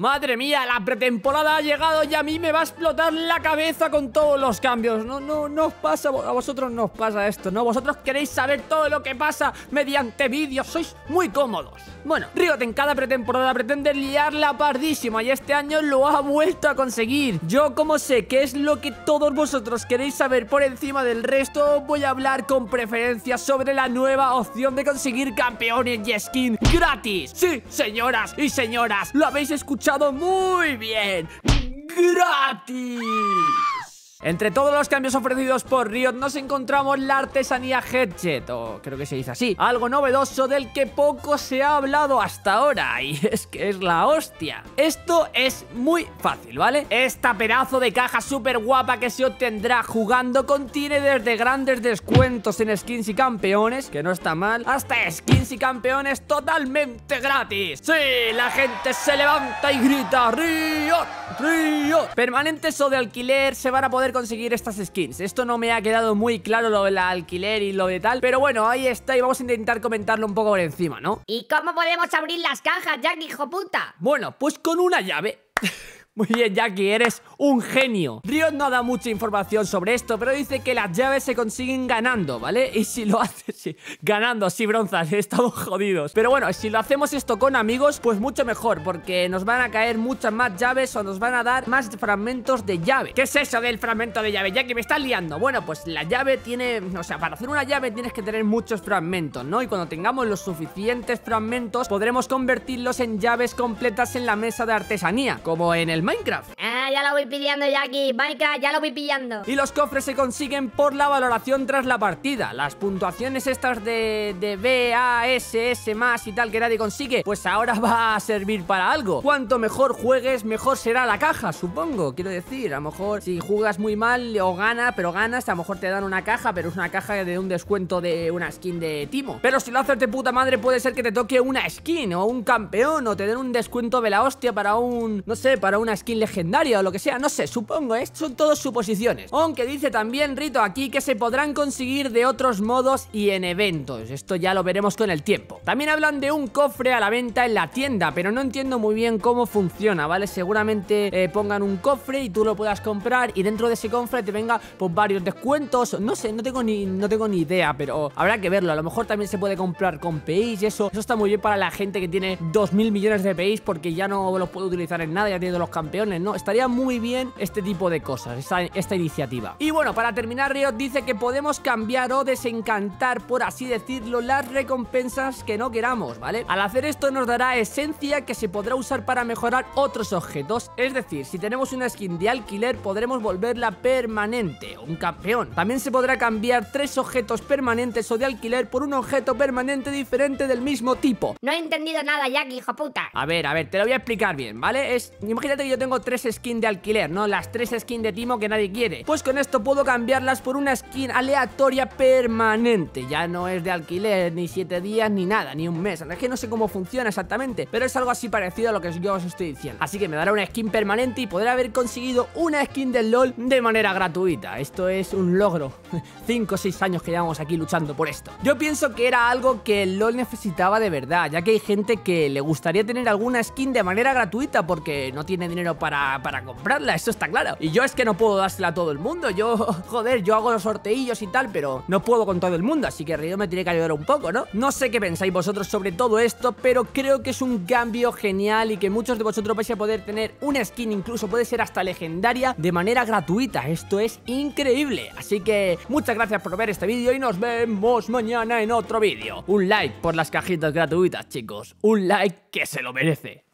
Madre mía, la pretemporada ha llegado y a mí me va a explotar la cabeza con todos los cambios. No, no, no os pasa, a vosotros no os pasa esto, ¿no? Vosotros queréis saber todo lo que pasa mediante vídeos, sois muy cómodos. Bueno, Riot en cada pretemporada pretende liarla pardísima y este año lo ha vuelto a conseguir. Yo como sé que es lo que todos vosotros queréis saber por encima del resto Voy a hablar con preferencia sobre la nueva opción de conseguir campeones y skin gratis. Sí, señoras y señoras, lo habéis escuchado muy bien ¡Gratis! Entre todos los cambios ofrecidos por Riot nos encontramos la artesanía Headset, o creo que se dice así, algo novedoso del que poco se ha hablado hasta ahora, y es que es la hostia. Esto es muy fácil, ¿vale? Esta pedazo de caja súper guapa que se obtendrá jugando contiene desde grandes descuentos en skins y campeones, que no está mal, hasta skins y campeones totalmente gratis. Sí, la gente se levanta y grita, Riot, Riot. Permanentes o de alquiler se van a poder conseguir estas skins Esto no me ha quedado muy claro lo del alquiler y lo de tal Pero bueno, ahí está y vamos a intentar comentarlo un poco por encima, ¿no? ¿Y cómo podemos abrir las cajas, Jack, hijo puta? Bueno, pues con una llave Muy bien, Jackie, eres un genio Riot no da mucha información sobre esto Pero dice que las llaves se consiguen ganando, ¿vale? Y si lo haces, sí, ganando, sí, bronzas, estamos jodidos Pero bueno, si lo hacemos esto con amigos Pues mucho mejor, porque nos van a caer muchas más llaves O nos van a dar más fragmentos de llave ¿Qué es eso del fragmento de llave? Jackie, me estás liando Bueno, pues la llave tiene, o sea, para hacer una llave tienes que tener muchos fragmentos, ¿no? Y cuando tengamos los suficientes fragmentos Podremos convertirlos en llaves completas en la mesa de artesanía Como en el Minecraft. Ah, ya lo voy pidiendo ya aquí. Minecraft, ya lo voy pillando. Y los cofres se consiguen por la valoración tras la partida. Las puntuaciones estas de, de B, A, S, S más y tal que nadie consigue, pues ahora va a servir para algo. Cuanto mejor juegues, mejor será la caja, supongo. Quiero decir, a lo mejor si juegas muy mal o gana, pero ganas, a lo mejor te dan una caja, pero es una caja de un descuento de una skin de Timo. Pero si lo haces de puta madre, puede ser que te toque una skin o un campeón o te den un descuento de la hostia para un, no sé, para una skin legendaria lo que sea, no sé, supongo, ¿eh? son todos suposiciones. Aunque dice también Rito aquí que se podrán conseguir de otros modos y en eventos, esto ya lo veremos con el tiempo. También hablan de un cofre a la venta en la tienda, pero no entiendo muy bien cómo funciona, ¿vale? Seguramente eh, pongan un cofre y tú lo puedas comprar y dentro de ese cofre te venga pues varios descuentos, no sé, no tengo ni, no tengo ni idea, pero habrá que verlo, a lo mejor también se puede comprar con PIs y eso, eso está muy bien para la gente que tiene 2.000 millones de PIs porque ya no los puede utilizar en nada, ya tiene los campeones, ¿no? Estaría muy bien este tipo de cosas, esta, esta iniciativa. Y bueno, para terminar, Riot dice que podemos cambiar o desencantar, por así decirlo, las recompensas que no queramos, ¿vale? Al hacer esto nos dará esencia que se podrá usar para mejorar otros objetos, es decir, si tenemos una skin de alquiler podremos volverla permanente, un campeón. También se podrá cambiar tres objetos permanentes o de alquiler por un objeto permanente diferente del mismo tipo. No he entendido nada, Jack, hijo puta. A ver, a ver, te lo voy a explicar bien, ¿vale? Es, imagínate que yo tengo tres skins de alquiler, ¿no? Las tres skins de Timo que nadie quiere. Pues con esto puedo cambiarlas por una skin aleatoria permanente. Ya no es de alquiler, ni siete días, ni nada, ni un mes. Es que no sé cómo funciona exactamente, pero es algo así parecido a lo que yo os estoy diciendo. Así que me dará una skin permanente y podré haber conseguido una skin del LOL de manera gratuita. Esto es un logro. 5 o 6 años que llevamos aquí luchando por esto. Yo pienso que era algo que el LOL necesitaba de verdad, ya que hay gente que le gustaría tener alguna skin de manera gratuita porque no tiene dinero para para, comprarla, eso está claro. Y yo es que no puedo dársela a todo el mundo. Yo, joder, yo hago los sorteillos y tal Pero no puedo con todo el mundo Así que Río me tiene que ayudar un poco, ¿no? No sé qué pensáis vosotros sobre todo esto Pero creo que es un cambio genial Y que muchos de vosotros vais a poder tener una skin Incluso puede ser hasta legendaria De manera gratuita, esto es increíble. Así que muchas gracias por ver este vídeo Y nos vemos mañana en otro vídeo. Un like por las cajitas gratuitas, chicos. Un like que se lo merece